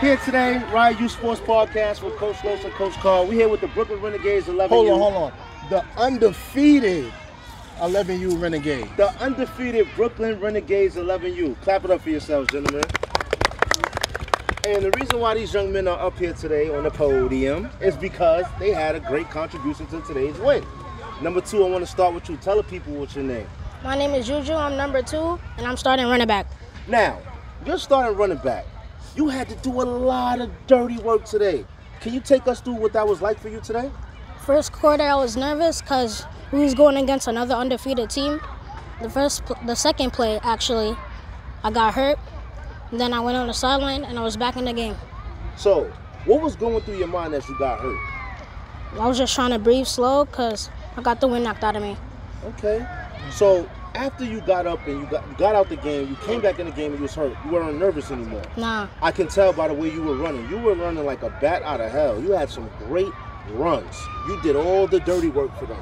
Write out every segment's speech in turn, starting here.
Here today, Riot Youth Sports Podcast with Coach Los and Coach Carl. We're here with the Brooklyn Renegades 11 Hold on, hold on. The undefeated 11U Renegade. The undefeated Brooklyn Renegades 11U. Clap it up for yourselves, gentlemen. And the reason why these young men are up here today on the podium is because they had a great contribution to today's win. Number two, I want to start with you. Tell the people what's your name. My name is Juju. I'm number two, and I'm starting running back. Now, you're starting running back. You had to do a lot of dirty work today. Can you take us through what that was like for you today? First quarter, I was nervous because we was going against another undefeated team. The first, the second play, actually, I got hurt. Then I went on the sideline, and I was back in the game. So, what was going through your mind as you got hurt? I was just trying to breathe slow because I got the wind knocked out of me. Okay. So after you got up and you got you got out the game, you came back in the game and you was hurt. You weren't nervous anymore. Nah. I can tell by the way you were running. You were running like a bat out of hell. You had some great runs. You did all the dirty work for them.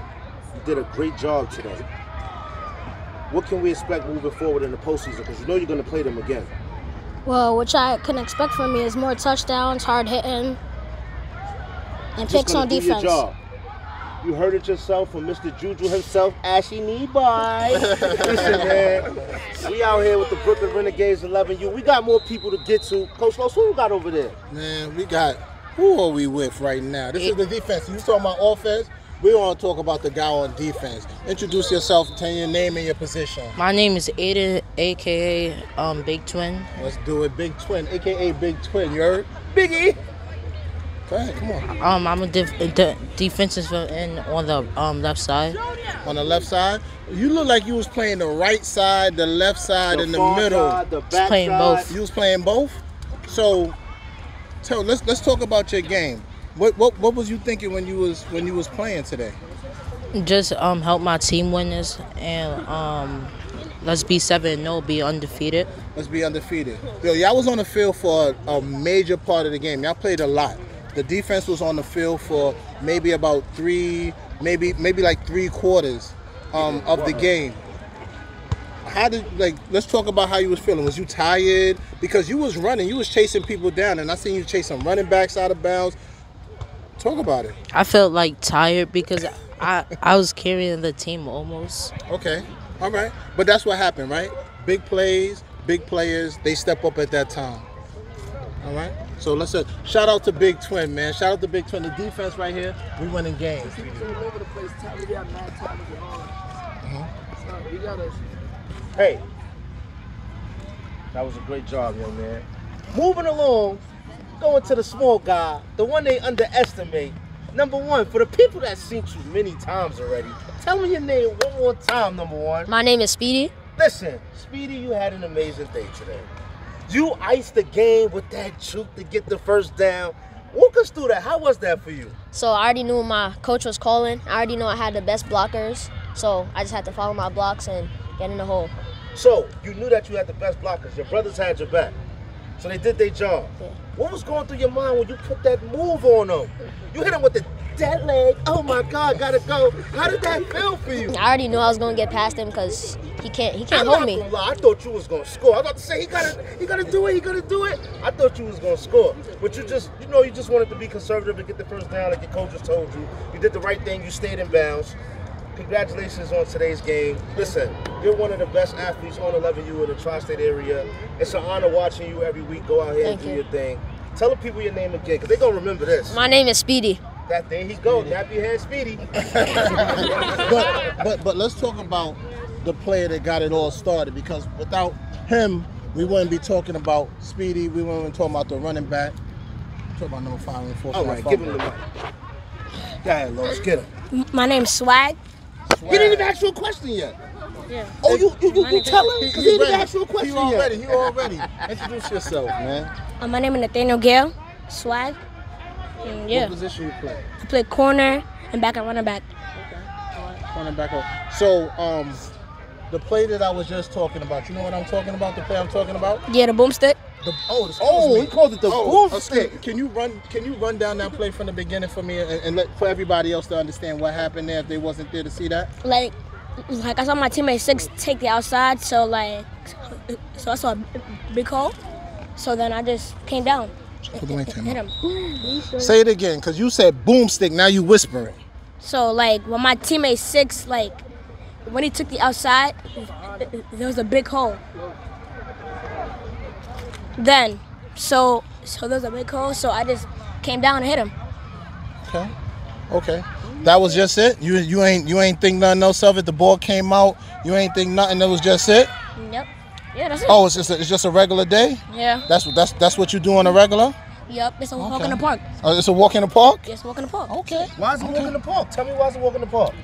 You did a great job today. What can we expect moving forward in the postseason? Because you know you're going to play them again. Well, which I can expect from me is more touchdowns, hard hitting, and Just picks on defense. Job. You heard it yourself from Mr. Juju himself, Ashy Knee Boy. Listen, man, we out here with the Brooklyn Renegades 11U. We got more people to get to. Coach Los, who we got over there? Man, we got who are we with right now? This is the defense. You talking about offense? We want to talk about the guy on defense. Introduce yourself, tell your name and your position. My name is Aiden, aka um, Big Twin. Let's do it. Big Twin, aka Big Twin. You heard? Biggie. Go ahead, come on. Um, I'm a def- de- defensive end on the um, left side. On the left side, you look like you was playing the right side, the left side, in the middle. Side, the back playing side. both. You was playing both. So, tell let's let's talk about your game. What what what was you thinking when you was when you was playing today? Just um, help my team win this and um, let's be seven no, be undefeated. Let's be undefeated. Yo, y'all was on the field for a, a major part of the game. Y'all played a lot. The defense was on the field for maybe about three, maybe maybe like three quarters um, of the game. How did like? Let's talk about how you was feeling. Was you tired? Because you was running, you was chasing people down, and I seen you chase some running backs out of bounds. Talk about it. I felt like tired because I I was carrying the team almost. Okay, all right. But that's what happened, right? Big plays, big players. They step up at that time. All right. So let's uh, shout out to Big Twin, man. Shout out to Big Twin. The defense right here. We winning games. Hey, that was a great job, young man. Moving along, going to the small guy, the one they underestimate. Number one, for the people that seen you many times already, tell me your name one more time, number one. My name is Speedy. Listen, Speedy, you had an amazing day today. You iced the game with that juke to get the first down. Walk us through that. How was that for you? So I already knew my coach was calling. I already knew I had the best blockers. So I just had to follow my blocks and get in the hole. So, you knew that you had the best blockers. Your brothers had your back. So they did their job. Yeah. What was going through your mind when you put that move on them? You hit him with the dead leg. Oh my God, gotta go. How did that feel for you? I already knew I was gonna get past him because he can't he can't I'm hold not me. gonna lie, I thought you was gonna score. I was about to say he gotta, he gotta do it. He gotta do it. I thought you was gonna score, but you just, you know, you just wanted to be conservative and get the first down, like your coaches told you. You did the right thing. You stayed in bounds. Congratulations on today's game. Listen, you're one of the best athletes on 11U in the tri-state area. It's an honor watching you every week go out here and do you. your thing. Tell the people your name again, because they're gonna remember this. My name is Speedy. That there he go, nappy head Speedy. but but but let's talk about the player that got it all started because without him, we wouldn't be talking about Speedy. We wouldn't be talking about the running back. Talk about number five and four. All right, give him the mic. Go ahead, Lois, get him. My name's Swag. He didn't even ask you a question yet. Yeah. Oh, you you, you, you tell him? Because he, didn't ready. ask you a question He already. yet. He already. Introduce yourself, man. Uh, my name is Nathaniel Gale. Swag. And yeah. What position you play? I play corner and back and running back. Running back up. So, um, the play that I was just talking about. You know what I'm talking about? The play I'm talking about. Yeah, the boomstick. The, oh, excuse Oh, me. he called it the Oh, boom excuse- Can you run? Can you run down that play from the beginning for me and, and let for everybody else to understand what happened there if they wasn't there to see that? Like, like I saw my teammate six take the outside, so like, so I saw a big hole. So then I just came down. Put the mic to him. Hit him. Say it again, cause you said boomstick. Now you whispering. So like when my teammate six, like when he took the outside, there was a big hole. Then, so so there was a big hole. So I just came down and hit him. Okay. Okay. That was just it. You you ain't you ain't think nothing else of it. The ball came out. You ain't think nothing. That was just it. Yep. Yeah, that's it. Oh, it's just a, it's just a regular day. Yeah. That's what that's that's what you do on a regular. Yep. It's a walk Okay. in the park. Uh, it's a walk in the park. Yes, walk in the park. Okay. Why is it walk in the park? Tell me why is it walk in the park?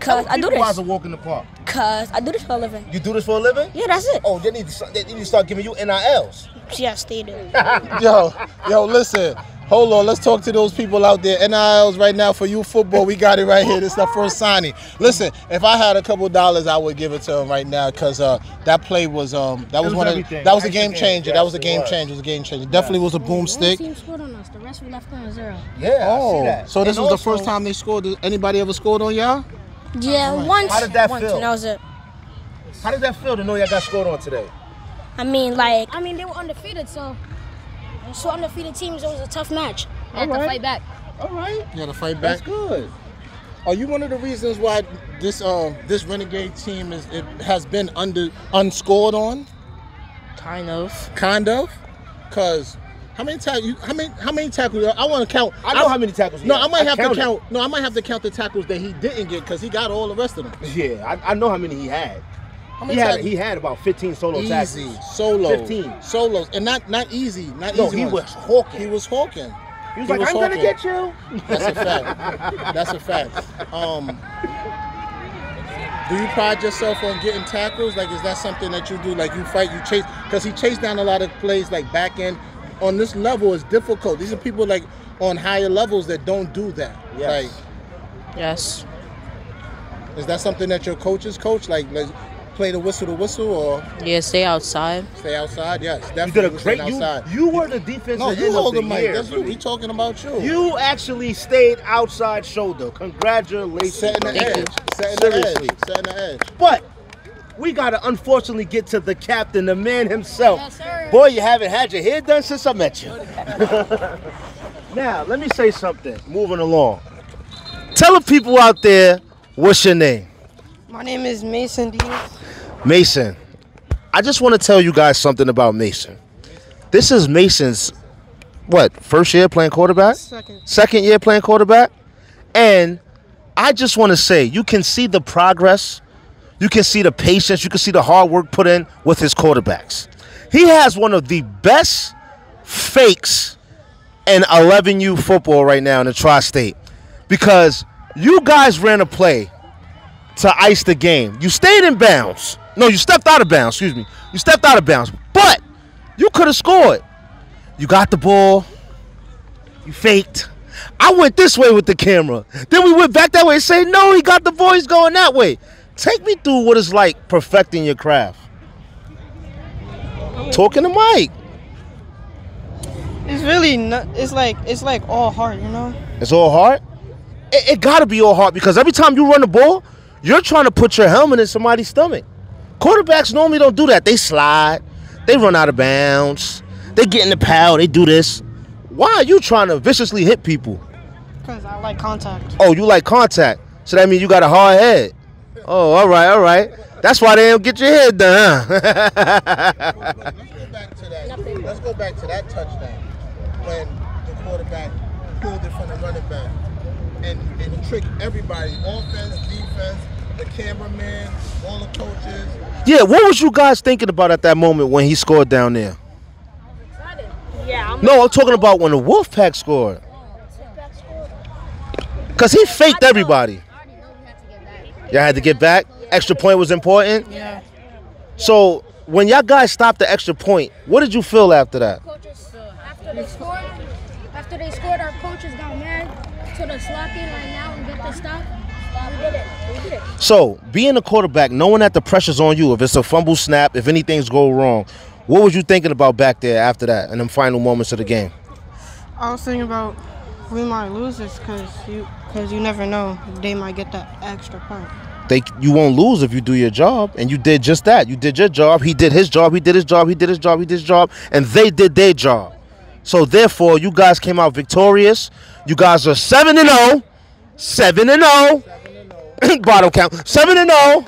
Cause I do People Why is this. it walk in the park? Cause I do this for a living. You do this for a living? Yeah, that's it. Oh, they need to start, they need to start giving you NILs. Yes, they do. Yo, yo, listen. Hold on, let's talk to those people out there. NILs right now for you football. We got it right here. This is the first signing. Listen, if I had a couple dollars, I would give it to him right now because uh, that play was um that was, was one of everything. that was a game game. changer. Yes, that was a game was. changer. It was a game changer. Definitely was a One boomstick. team scored on us. The rest we left on zero. Yeah, I see Oh, that. so this And was the first time they scored. Anybody ever scored on y'all? Yeah, once. How did that once, feel? And that was it. How did that feel to know y'all got scored on today? I mean, like I mean, they were undefeated, so so undefeated teams. It was a tough match. I had to fight back. All right, you got to fight back. That's good. Are you one of the reasons why this uh, this renegade team is it has been under unscored on? Kind of. Kind of, cause how many tackles? You, how many? How many tackles? I want to count. I know how many tackles he No, had. I might I have to count. No, I might have to count the tackles that he didn't get, cause he got all the rest of them. Yeah, I, I know how many he had. How He had tackles? he had about 15 solo easy tackles. solo 15. solos, and not not easy, not No, easy. he ones. was hawking. He was hawking. He was he like, was I'm gonna get you. That's a fact. That's a fact. Um, do you pride yourself on getting tackles? Like, is that something that you do? Like, you fight, you chase? Because he chased down a lot of plays, like back end. On this level, it's difficult. These are people like on higher levels that don't do that. Yes. Yes. Is that something that your coaches coach? Like, like play the whistle to whistle or Yeah, stay outside. stay outside? Yes, You definitely. did a great. You, outside. you were the defensive no, end you of hold the the mic. year. That's you. We talking about you. You actually stayed outside shoulder. Congratulations. setting the brother. edge. Setting the Seriously. edge. Setting the edge. But we gotta unfortunately get to the captain, the man himself. Yes, sir. Boy, you haven't had your hair done since I met you. now, let me say something. Moving along. Tell the people out there what's your name. My name is Mason Diaz. Mason. I just want to tell you guys something about Mason. This is Mason's what first year playing quarterback, Second. second year playing quarterback, and I just want to say you can see the progress, you can see the patience, you can see the hard work put in with his quarterbacks. He has one of the best fakes in 11U football right now in the tri-state because you guys ran a play to ice the game. You stayed in bounds. No, you stepped out of bounds. Excuse me. You stepped out of bounds, but you could have scored. You got the ball. You faked. I went this way with the camera. Then we went back that way and say, no, he got the. He's going that way. Take me through what it's like perfecting your craft. Talking to Mike. It's really not. It's like it's like all heart, you know. It's all heart. It, it got to be all heart because every time you run the ball, you're trying to put your helmet in somebody's stomach. Quarterbacks normally don't do that. They slide, they run out of bounds, they get in the pal, they do this. Why are you trying to viciously hit people? Cause I like contact. Oh, you like contact, so that means you got a hard head. Oh, all right, all right. That's why they don't get your head done, huh? Let's go back to that. Let's go back to that touchdown when the quarterback pulled it from the running back and, and tricked everybody, offense, defense, the cameraman, all the coaches. yeah, what was you guys thinking about at that moment when he scored down there? Yeah, I'm No, I'm talking about when the Wolfpack scored. Cause he faked everybody. Y'all had to get back. Extra point was important. Yeah. So when y'all guys stopped the extra point, what did you feel after that? coaches after they scored. After they scored, our coaches got mad. So the in right now and get the stop. We did it. We did it. So being a quarterback, knowing that the pressure's on you, if it's a fumble snap, if anything's go wrong, what was you thinking about back there after that in them final moments of the game? I was thinking about we might lose this because you because you never know they might get that extra point. They you won't lose if you do your job, and you did just that. You did your job. He did his job. He did his job. He did his job. He did his job, and they did their job. So therefore, you guys came out victorious. You guys are seven and zero, seven and zero. Oh. Bottom count seven and zero.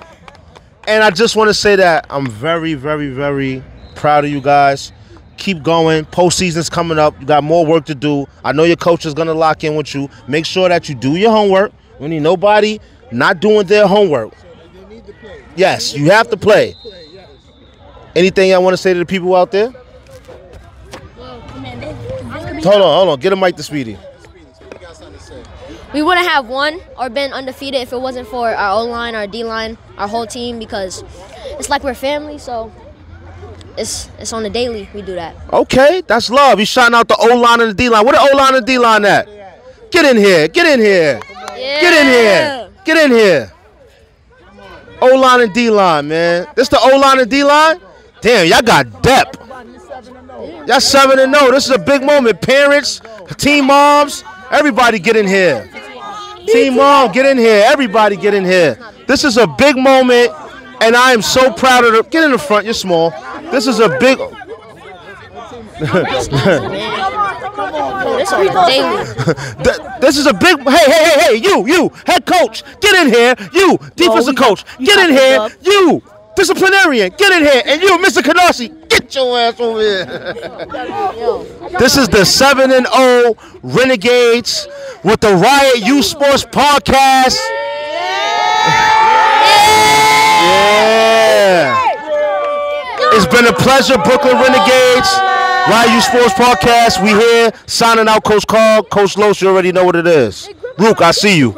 And I just want to say that I'm very, very, very proud of you guys. Keep going. Postseason's coming up. You got more work to do. I know your coach is gonna lock in with you. Make sure that you do your homework. We need nobody not doing their homework. Yes, you have to play. Anything I want to say to the people out there? Hold on, hold on. Get a mic to Speedy. We wouldn't have won or been undefeated if it wasn't for our O line, our D line, our whole team because it's like we're family. So it's it's on the daily we do that. Okay, that's love. You shouting out the O line and the D line. Where the O line and D line at? Get in here. Get in here. Get in here. Get in here. O line and D line, man. This the O line and D line? Damn, y'all got depth. Y'all seven and zero. This is a big moment. Parents, team moms, everybody get in here. Team mom, get in here. Everybody get in here. This is a big moment, and I am so proud of the. Get in the front. You're small. This is a big. It's on the daily. Th- this is a big. Hey, hey, hey, hey! You, you, head coach, get in here. You, defensive coach, get in here. You, disciplinarian, get in here. And you, Mr. Canarsie, get your ass over here. this is the seven and zero Renegades with the Riot Youth Sports podcast. Yeah. It's been a pleasure, Brooklyn Renegades. Riot Youth Sports podcast. We here signing out, Coach Carl, Coach Los. You already know what it is. Rook, I see you.